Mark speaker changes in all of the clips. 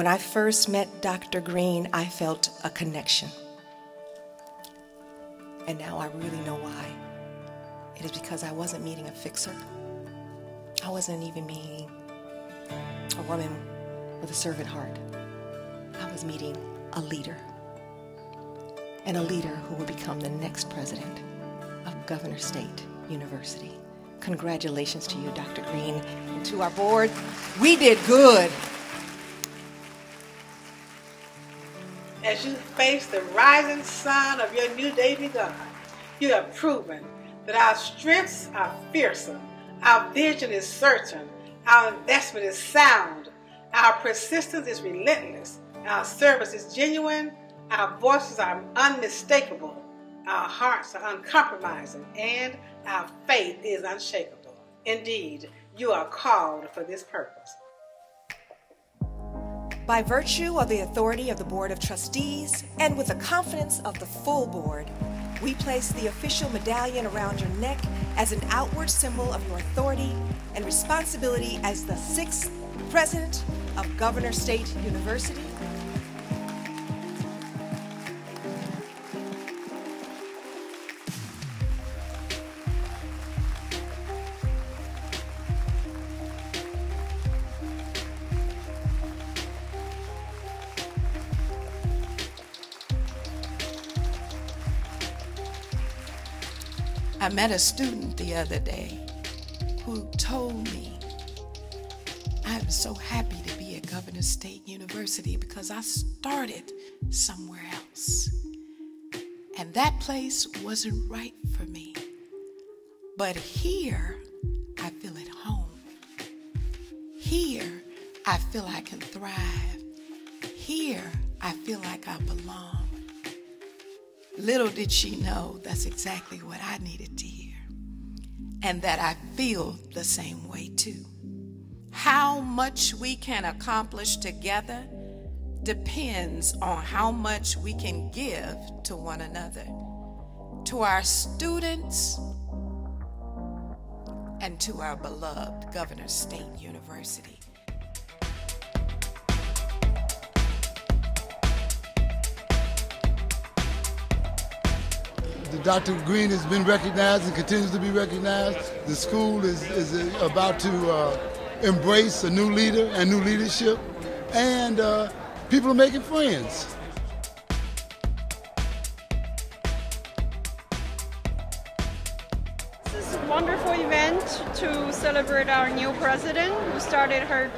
Speaker 1: When I first met Dr. Green, I felt a connection. And now I really know why. It is because I wasn't meeting a fixer. I wasn't even meeting a woman with a servant heart. I was meeting a leader. And a leader who will become the next president of Governors State University. Congratulations to you, Dr. Green, and to our board. We did good.
Speaker 2: As you face the rising sun of your new day begun, you have proven that our strengths are fearsome, our vision is certain, our investment is sound, our persistence is relentless, our service is genuine, our voices are unmistakable, our hearts are uncompromising, and our faith is unshakable. Indeed, you are called for this purpose.
Speaker 1: By virtue of the authority of the Board of Trustees and with the confidence of the full board, we place the official medallion around your neck as an outward symbol of your authority and responsibility as the sixth president of Governors State University
Speaker 3: I met a student the other day who told me I'm so happy to be at Governors State University because I started somewhere else. And that place wasn't right for me. But here, I feel at home. Here, I feel I can thrive. Here, I feel like I belong. Little did she know that's exactly what I needed to hear, and that I feel the same way too. How much we can accomplish together depends on how much we can give to one another, to our students, and to our beloved Governors State University.
Speaker 4: Dr. Green has been recognized and continues to be recognized. The school is, is about to uh, embrace a new leader and new leadership, and uh, people are making friends.
Speaker 5: This is a wonderful event to celebrate our new president who started her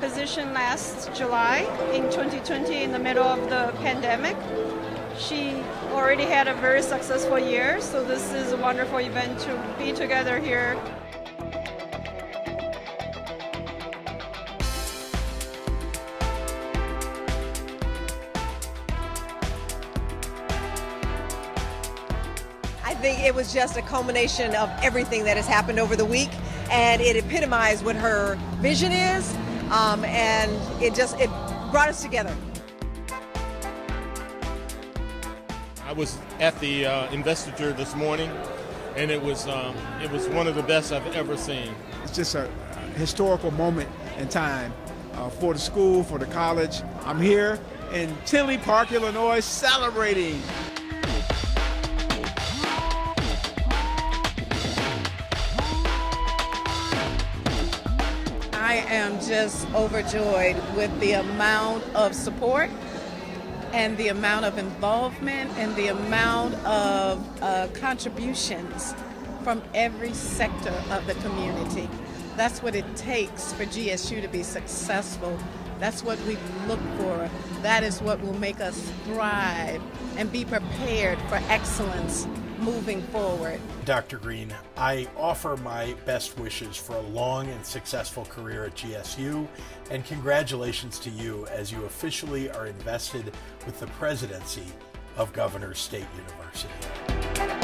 Speaker 5: position last July in 2020 in the middle of the pandemic. She already had a very successful year, so this is a wonderful event to be together here.
Speaker 6: I think it was just a culmination of everything that has happened over the week, and it epitomized what her vision is, um, and it just it brought us together.
Speaker 7: I was at the uh, investiture this morning, and it was um, it was one of the best I've ever seen.
Speaker 8: It's just a historical moment in time uh, for the school, for the college. I'm here in Tinley Park, Illinois, celebrating.
Speaker 9: I am just overjoyed with the amount of support and the amount of involvement and the amount of uh, contributions from every sector of the community. That's what it takes for GSU to be successful. That's what we look for. That is what will make us thrive and be prepared for excellence moving forward.
Speaker 10: Dr. Green, I offer my best wishes for a long and successful career at GSU, and congratulations to you as you officially are invested with the presidency of Governors State University.